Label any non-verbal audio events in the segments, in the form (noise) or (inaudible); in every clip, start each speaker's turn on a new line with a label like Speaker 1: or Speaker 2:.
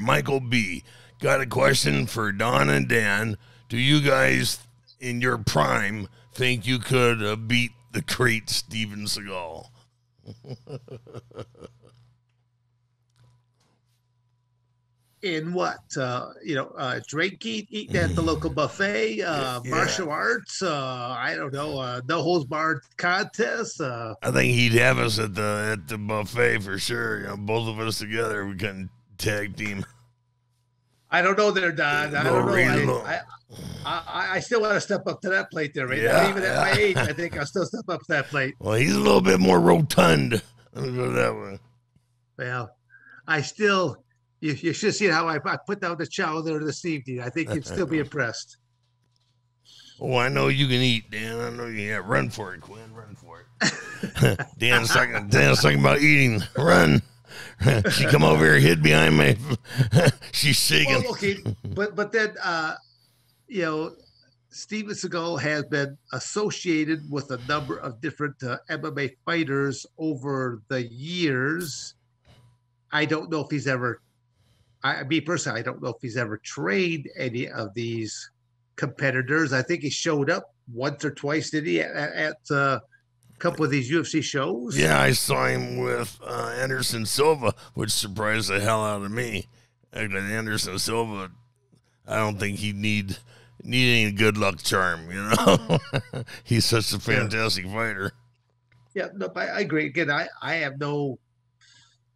Speaker 1: Michael B. Got a question for Don and Dan. Do you guys, in your prime, think you could uh, beat the great Steven Seagal?
Speaker 2: in what uh, you know uh, drinking eating at the local buffet uh,
Speaker 1: Yeah.
Speaker 2: martial arts uh, i don't know uh, no holds barred contest uh,
Speaker 1: I think he'd have us at the at the buffet for sure. You know, both of us together, we couldn't tag team.
Speaker 2: i don't know there don i don't know. I, I, I, I still want to step up to that plate there right
Speaker 1: Yeah,
Speaker 2: even at my age i think i'll still step up to that plate
Speaker 1: Well, he's a little bit more rotund. Let me go that way.
Speaker 2: well i still you, you should see how I, I put down the chow there this evening i think you'd still be (laughs) impressed
Speaker 1: Oh, I know you can eat, Dan. I know you can. Run for it, Quinn. Run for it. Dan's talking. Dan's talking about eating. Run. (laughs) she come over here, hid behind me. (laughs) She's shaking.
Speaker 2: Well, okay, but but then uh, you know, Steven Seagal has been associated with a number of different uh, MMA fighters over the years. I don't know if he's ever, I me personally, I don't know if he's ever trained any of these competitors. I think he showed up once or twice, did he, at, at uh, couple of these UFC shows?
Speaker 1: Yeah, I saw him with uh, Anderson Silva, which surprised the hell out of me. Anderson Silva, I don't think he need need any good luck charm. You know, (laughs) he's such a fantastic fighter.
Speaker 2: Yeah, no, I, I agree. Again, I, I have no,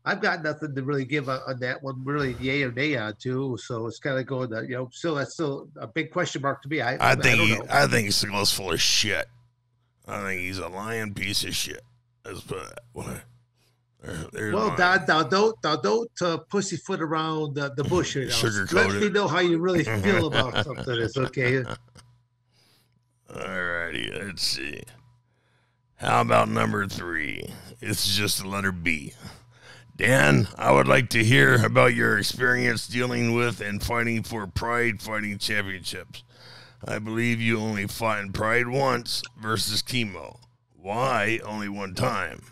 Speaker 2: I've got nothing to really give on, on that one, really, yay or nay on too. So it's kind of going, to, you know, still that's still a big question mark to me. I,
Speaker 1: I think
Speaker 2: know.
Speaker 1: I think Seagal's full of shit. I think he's a lying piece of shit. Let's put it that way. There-
Speaker 2: well, now don't, now don't uh, pussyfoot around the, the bush. You (laughs) know. Let me know how you really (laughs) feel about something. It's okay.
Speaker 1: Alrighty, let's see. How about number three? It's just the letter B. Dan, I would like to hear about your experience dealing with and fighting for Pride Fighting Championships. I believe you only fought in Pride once versus Kimo. Why only one time?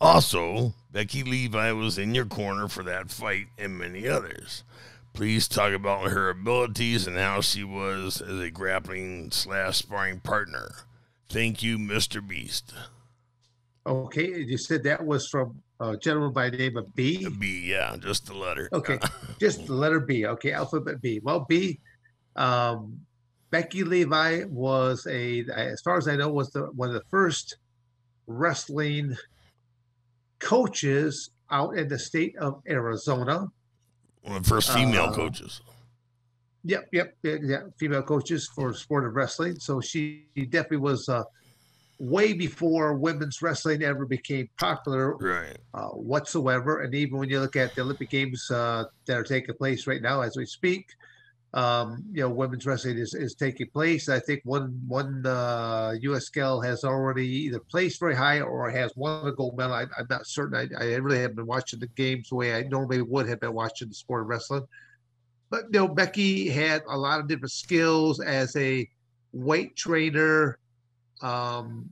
Speaker 1: Also, Becky Levi was in your corner for that fight and many others. Please talk about her abilities and how she was as a grappling slash sparring partner. Thank you, Mr. Beast.
Speaker 2: Okay, you said that was from a gentleman by the name of B.
Speaker 1: B, yeah, just the letter.
Speaker 2: Okay, (laughs) just the letter B. Okay, alphabet B. Well, B. Um, Becky Levi was a, as far as I know, was the one of the first wrestling coaches out in the state of Arizona.
Speaker 1: One of the first female
Speaker 2: Uh,
Speaker 1: coaches.
Speaker 2: Yep, yep, yeah, yeah, female coaches for sport of wrestling. So she definitely was uh, way before women's wrestling ever became popular
Speaker 1: Right.
Speaker 2: uh, whatsoever. And even when you look at the Olympic Games uh, that are taking place right now as we speak, um, you know, women's wrestling is, is taking place. I think one one uh, U.S. gal has already either placed very high or has won a gold medal. I, I'm not certain. I, I really haven't been watching the games the way I normally would have been watching the sport of wrestling. But you know, Becky had a lot of different skills as a weight trainer. Um,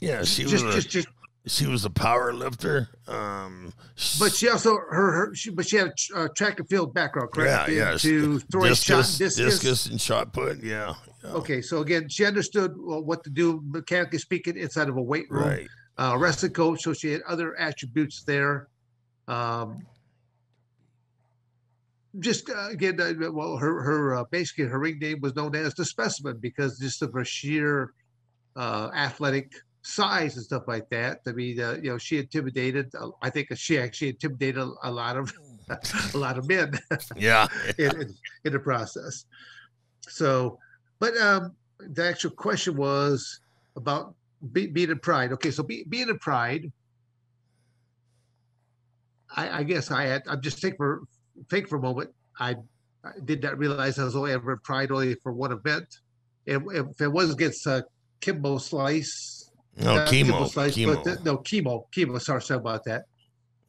Speaker 1: Yeah, she
Speaker 2: just,
Speaker 1: was
Speaker 2: just, just
Speaker 1: she was a power lifter. Um,
Speaker 2: But she also her, her she, but she had a uh, track and field background, correct?
Speaker 1: Yeah, yeah,
Speaker 2: To throw a shot,
Speaker 1: discus,
Speaker 2: discus.
Speaker 1: discus and shot put. Yeah. yeah.
Speaker 2: Okay, so again, she understood uh, what to do mechanically speaking inside of a weight room.
Speaker 1: Right.
Speaker 2: Uh, wrestling coach, so she had other attributes there. Um, just uh, again, uh, well, her her uh, basically her ring name was known as the specimen because just of her sheer uh, athletic size and stuff like that. I mean, uh, you know, she intimidated. Uh, I think she actually intimidated a, a lot of (laughs) a lot of men (laughs)
Speaker 1: Yeah.
Speaker 2: in, in, in the process. So, but um, the actual question was about be, being in Pride. Okay, so be, being in Pride, I, I guess I had. I'm just think for think for a moment. I, I did not realize I was only ever in Pride only for one event. If, if it was against uh, Kimbo Slice.
Speaker 1: No,
Speaker 2: not Kimo.
Speaker 1: Kimo.
Speaker 2: but the- no Kimo. Kimo. Sorry, sorry about that.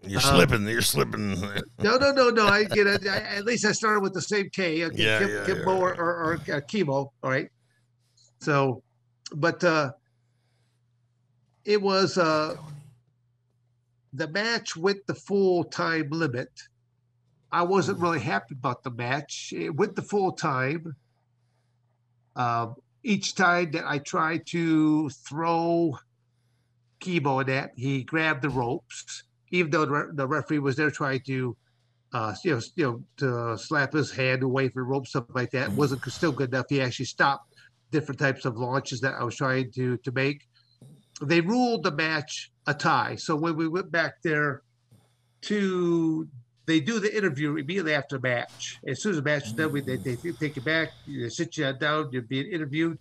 Speaker 1: You're
Speaker 2: um,
Speaker 1: slipping. You're slipping. (laughs)
Speaker 2: No, no, no, no. I get it. I, at least I started with the same K. Okay,
Speaker 1: Yeah,
Speaker 2: Kim,
Speaker 1: yeah,
Speaker 2: Kimbo
Speaker 1: yeah,
Speaker 2: or, or, or uh, Kimo. All right. So, but uh, it was uh, the match with the full time limit. I wasn't really happy about the match. It went the full time. Um, each time that I tried to throw in that, he grabbed the ropes, even though the, the referee was there trying to, uh, you know, you know, to slap his hand away from the rope, something like that. wasn't still good enough. He actually stopped different types of launches that I was trying to to make. They ruled the match a tie. So when we went back there to they do the interview immediately after match. As soon as the match is done, we, they, they take you back, you sit you down, you're being interviewed.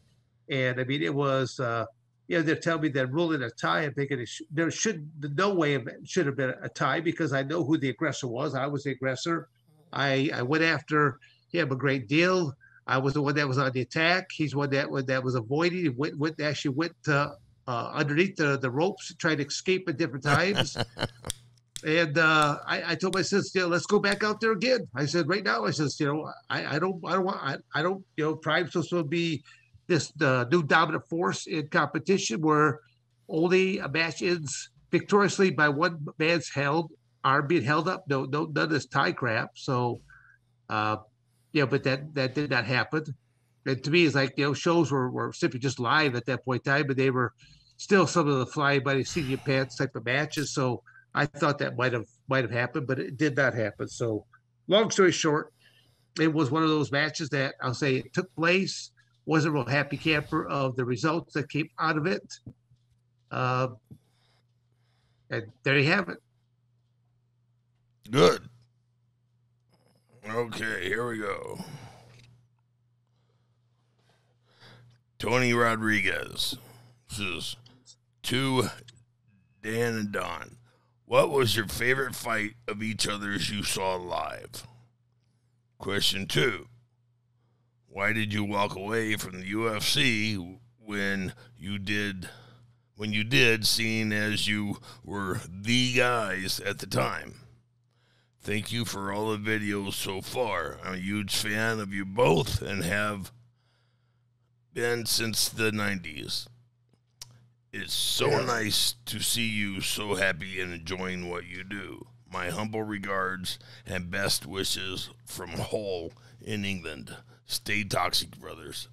Speaker 2: And I mean, it was, uh, you know, they're telling me they're ruling a tie. I'm thinking sh- there should, no way it should have been a tie because I know who the aggressor was. I was the aggressor. I, I went after him a great deal. I was the one that was on the attack. He's one that that was avoiding. He went, went actually went uh, uh, underneath the, the ropes, trying to escape at different times. (laughs) And uh, I, I told my sister, let's go back out there again. I said, right now, I says, you know, I, I don't, I don't want, I, I don't, you know, Pride's supposed to be this uh, new dominant force in competition where only a match ends victoriously by one man's held arm being held up. No, no, none of this tie crap. So, uh, yeah, but that that did not happen. And to me, it's like you know, shows were were simply just live at that point in time, but they were still some of the flying by the senior pants type of matches. So I thought that might have might have happened, but it did not happen. So, long story short, it was one of those matches that I'll say it took place. Wasn't a real happy camper of the results that came out of it. Uh, and there you have it.
Speaker 1: Good. Okay, here we go. Tony Rodriguez. This is to Dan and Don. What was your favorite fight of each other's you saw live? Question two. Why did you walk away from the UFC when you did when you did, seeing as you were the guys at the time? Thank you for all the videos so far. I'm a huge fan of you both and have been since the 90s. It's so
Speaker 2: Yeah.
Speaker 1: nice to see you so happy and enjoying what you do. My humble regards and best wishes from Hull in England. Stay toxic, brothers.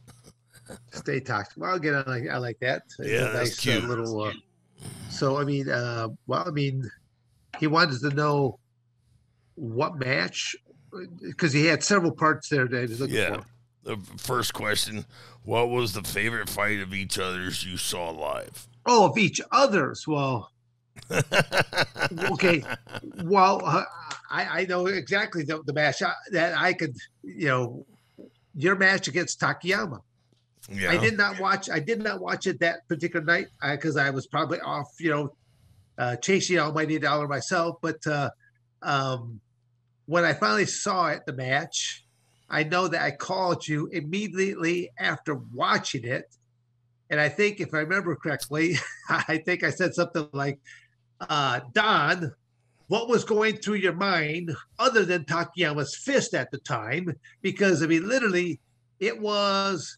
Speaker 2: Stay toxic. Well, again, I like I like that.
Speaker 1: Yeah, that's
Speaker 2: nice, uh,
Speaker 1: cute.
Speaker 2: little. Uh, so I mean, uh, well, I mean, he wanted to know what match because he had several parts there that he was looking
Speaker 1: Yeah.
Speaker 2: for.
Speaker 1: The first question What was the favorite fight of each other's you saw live?
Speaker 2: Oh, of each other's. Well, okay. Well, uh, I, I know exactly the, the match I, that I could, you know, your match against Takayama.
Speaker 1: yeah.
Speaker 2: I did not watch. I did not watch it that particular night because I was probably off, you know, uh, chasing Almighty Dollar myself. But uh, um, when I finally saw it, the match, I know that I called you immediately after watching it, and I think if I remember correctly, (laughs) I think I said something like, uh, "Don." What was going through your mind other than Takayama's fist at the time? Because I mean, literally, it was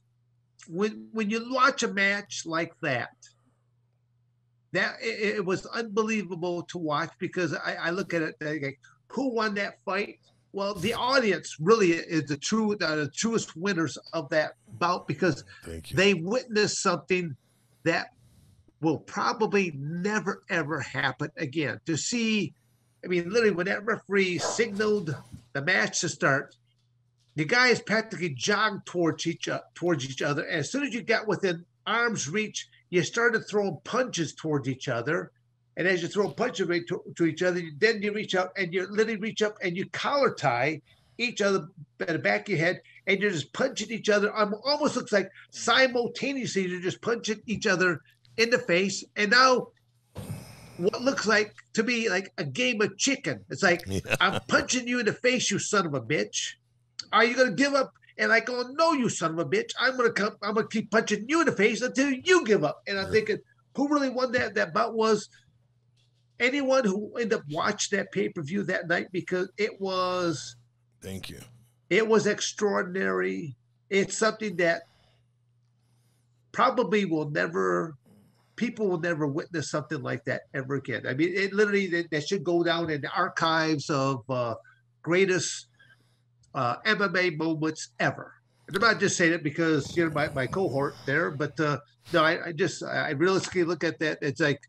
Speaker 2: when when you watch a match like that, that it, it was unbelievable to watch because I, I look at it like who won that fight? Well, the audience really is the true uh, the truest winners of that bout because they witnessed something that will probably never ever happen again. To see, I mean, literally when that referee signaled the match to start, the guys practically jogged towards each o- towards each other. As soon as you got within arm's reach, you started throwing punches towards each other. And as you throw punches right to, to each other, then you reach out and you literally reach up and you collar tie each other at the back of your head, and you're just punching each other. Um, almost looks like simultaneously you're just punching each other in the face. And now, what looks like to me like a game of chicken. It's like (laughs)
Speaker 1: Yeah.
Speaker 2: I'm punching you in the face, you son of a bitch. Are you gonna give up? And I go, no, you son of a bitch. I'm gonna come. I'm gonna keep punching you in the face until you give up. And I'm thinking, who really won that? That bout was anyone who ended up watched that pay per view that night because it was
Speaker 1: Thank you.
Speaker 2: it was extraordinary. It's something that probably will never people will never witness something like that ever again. I mean, it literally that, that should go down in the archives of uh, greatest uh, MMA moments ever. And I'm not just saying it because you know my, my cohort there, but uh, no, I, I just I realistically look at that. It's like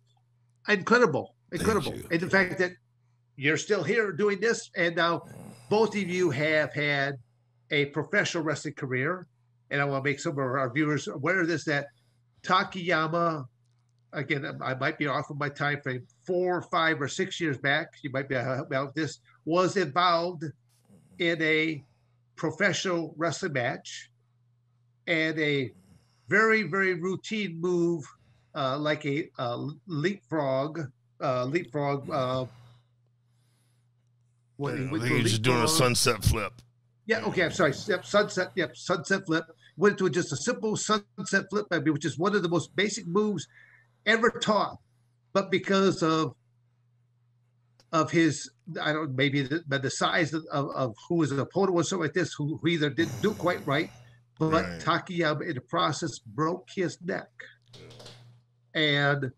Speaker 2: incredible, incredible, and the fact that you're still here doing this, and now both of you have had a professional wrestling career, and I want to make some of our viewers aware of this that Takayama, again, I might be off of my time frame, four, five, or six years back, you might be about this, was involved in a professional wrestling match and a very, very routine move uh, like a uh, leapfrog, uh, leapfrog. Uh,
Speaker 1: what, I think he's just doing a sunset flip.
Speaker 2: Yeah. Okay. I'm sorry. Yep. Sunset. Yep. Sunset flip. Went to just a simple sunset flip, which is one of the most basic moves ever taught. But because of of his, I don't maybe the, the size of, of who his opponent was, something like this, who, who either didn't do quite right, but right. Takayama in the process broke his neck, and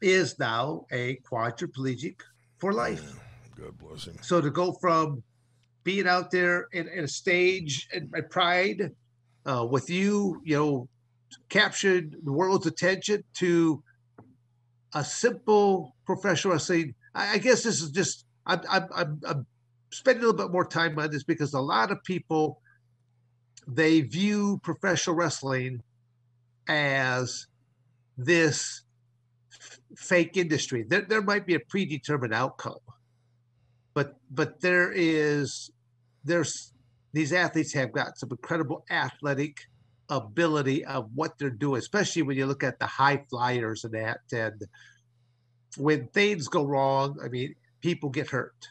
Speaker 2: is now a quadriplegic for life.
Speaker 1: God bless him.
Speaker 2: So to go from being out there in, in a stage and pride uh, with you, you know, captured the world's attention to a simple professional wrestling. I, I guess this is just I'm, I'm, I'm spending a little bit more time on this because a lot of people they view professional wrestling as this fake industry. There, there might be a predetermined outcome, but but there is there's these athletes have got some incredible athletic ability of what they're doing, especially when you look at the high flyers and that. And when things go wrong, I mean, people get hurt,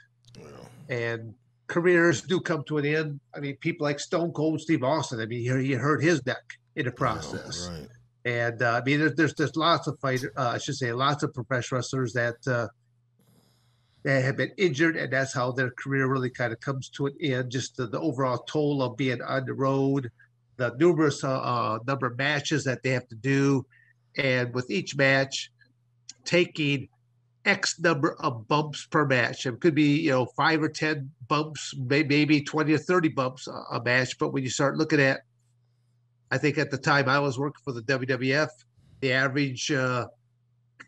Speaker 2: and careers do come to an end. I mean, people like Stone Cold Steve Austin. I mean, he, he hurt his neck in the process. right. And uh, I mean, there's, there's there's lots of fighters. Uh, I should say, lots of professional wrestlers that uh, that have been injured, and that's how their career really kind of comes to an end. Just the, the overall toll of being on the road, the numerous uh, uh, number of matches that they have to do, and with each match, taking X number of bumps per match. It could be you know five or ten bumps, maybe twenty or thirty bumps a match. But when you start looking at, I think at the time I was working for the WWF, the average uh,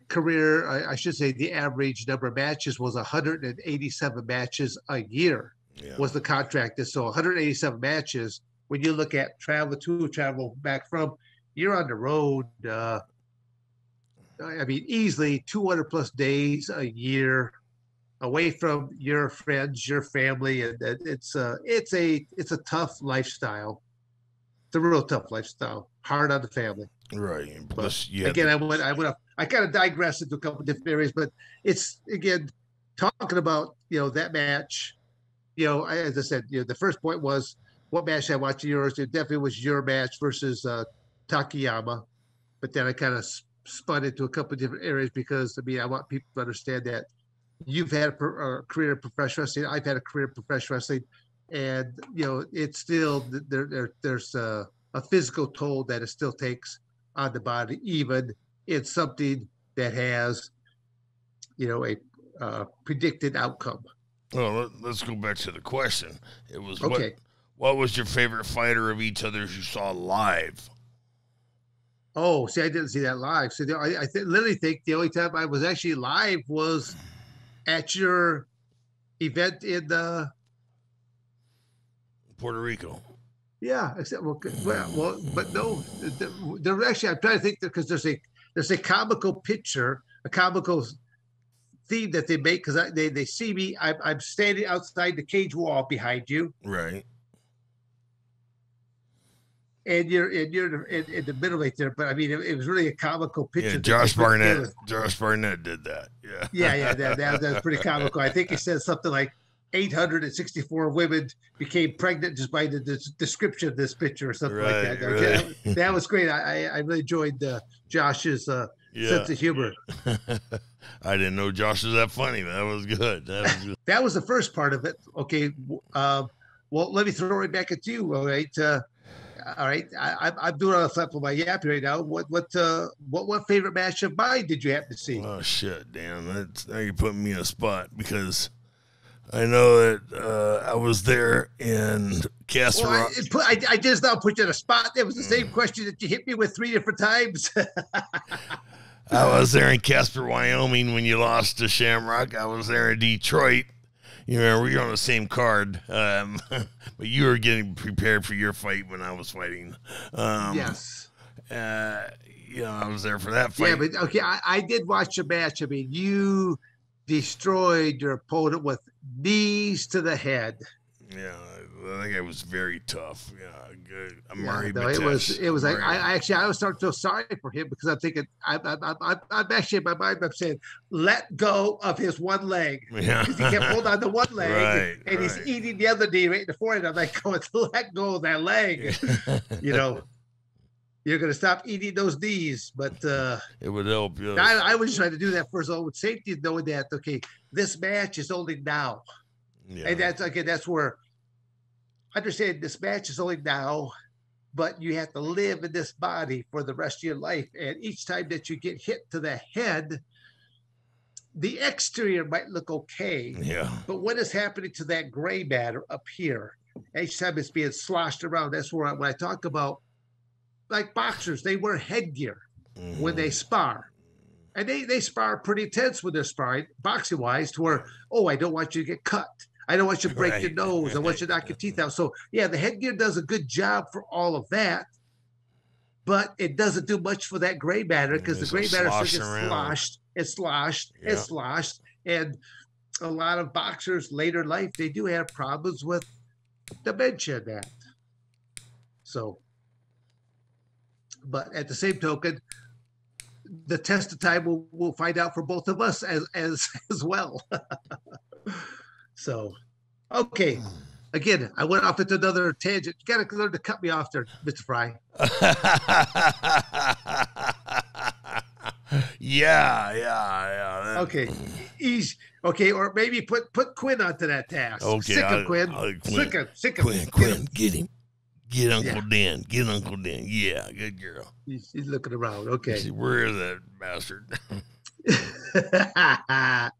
Speaker 2: career, I, I, should say, the average number of matches was 187 matches a year. Yeah. Was the contract so 187 matches. When you look at travel to travel back from, you're on the road. Uh, I mean, easily 200 plus days a year away from your friends, your family, and, and it's uh, it's a it's a tough lifestyle. It's a real tough lifestyle, hard on the family.
Speaker 1: Right.
Speaker 2: Plus, yeah. Again, I went, I went up. I kind of digress into a couple different areas, but it's again talking about you know that match. You know, as I said, you know, the first point was what match I watched yours. It definitely was your match versus uh, Takayama, but then I kind of spun into a couple different areas because I mean I want people to understand that you've had a, a career in professional wrestling. I've had a career in professional wrestling, and you know it's still there. there there's a, a physical toll that it still takes on the body, even in something that has, you know, a uh, predicted outcome.
Speaker 1: Well, let's go back to the question. It was okay. What, what was your favorite fighter of each others you saw live?
Speaker 2: Oh, see, I didn't see that live. So I, I th- literally think the only time I was actually live was at your event in the
Speaker 1: Puerto Rico.
Speaker 2: Yeah, except well, well, well but no, there actually. I'm trying to think because there's a there's a comical picture, a comical theme that they make because they they see me. I'm, I'm standing outside the cage wall behind you,
Speaker 1: right?
Speaker 2: And you're and you're in, in the middle right there. But I mean, it, it was really a comical picture.
Speaker 1: Yeah, Josh Barnett. Josh Barnett did that. Yeah.
Speaker 2: Yeah, yeah, that, that, that was (laughs) pretty comical. I think he said something like 864 women became pregnant just by the, the description of this picture or something right, like that. Right. that. that. was great. I, I really enjoyed uh, Josh's uh, yeah. sense of humor. (laughs)
Speaker 1: I didn't know Josh was that funny. That was good. That was, good. (laughs)
Speaker 2: that was the first part of it. Okay. Uh, well, let me throw it back at you. All right. Uh, all right. I, I'm- I'm doing a flip of my yappy right now. What what uh what what favorite match of mine did you happen to see?
Speaker 1: Oh shit, Dan! That's now you're putting me in a spot because I know that uh, I was there in Castle
Speaker 2: Well, I,
Speaker 1: Rock.
Speaker 2: put, I, I just now put you in a spot. That was the same question that you hit me with three different times. (laughs)
Speaker 1: I was there in Casper, Wyoming when you lost to Shamrock. I was there in Detroit. You remember we were on the same card, um, (laughs) but you were getting prepared for your fight when I was fighting. Um,
Speaker 2: yes.
Speaker 1: uh, you know, I was there for that fight.
Speaker 2: Yeah, but okay, I, I did watch the match. I mean, you destroyed your opponent with knees to the head.
Speaker 1: Yeah, I think it was very tough. Yeah, good.
Speaker 2: Yeah, no, it was it was like
Speaker 1: Amari-
Speaker 2: I, I actually I was starting to feel sorry for him because I'm thinking I, I, I, I'm actually in my mind I'm saying let go of his one leg (laughs)
Speaker 1: yeah.
Speaker 2: because he kept holding on to one leg
Speaker 1: Right,
Speaker 2: and he's
Speaker 1: right.
Speaker 2: eating the other knee right in the forehead. I'm like (laughs) oh, going to let go of that leg. You know, (laughs) you're gonna stop eating those knees, but. uh
Speaker 1: it would help you.
Speaker 2: I, I was trying to do that for his own safety, knowing that okay, this match is only now,
Speaker 1: yeah.
Speaker 2: and that's again that's where I understand this match is only now, but you have to live in this body for the rest of your life, and each time that you get hit to the head, the exterior might look okay,
Speaker 1: yeah.
Speaker 2: but what is happening to that gray matter up here? Each time it's being sloshed around. That's where I, when I talk about like boxers, they wear headgear when
Speaker 1: Mhm.
Speaker 2: they spar. And they, they spar pretty tense with they're sparring, boxing wise, to where, oh, I don't want you to get cut. I don't want you to break your nose. I want you to knock your teeth out. So, yeah, the headgear does a good job for all of that, but it doesn't do much for that gray matter because the gray matter still gets
Speaker 1: around.
Speaker 2: sloshed and sloshed
Speaker 1: Yeah.
Speaker 2: and sloshed. And a lot of boxers later in life, they do have problems with dementia and that. So, but at the same token, the test of time will will find out for both of us as as (laughs) as well. (laughs) so, okay. Again, I went off into another tangent. You got to learn to cut me off there, Mr. Frye. (laughs)
Speaker 1: yeah, yeah, yeah.
Speaker 2: Okay, easy. Okay, or maybe put put Quinn onto that task.
Speaker 1: Okay,
Speaker 2: sick of
Speaker 1: I'll-
Speaker 2: Quinn.
Speaker 1: I'll- Quinn.
Speaker 2: Sick of sick of
Speaker 1: Quinn,
Speaker 2: Get
Speaker 1: Quinn,
Speaker 2: him.
Speaker 1: get him. Get Uncle
Speaker 2: Yeah.
Speaker 1: Dan. Get Uncle Dan. Yeah, good girl.
Speaker 2: He's, he's looking around. Okay.
Speaker 1: See, where is that bastard? (laughs) (laughs)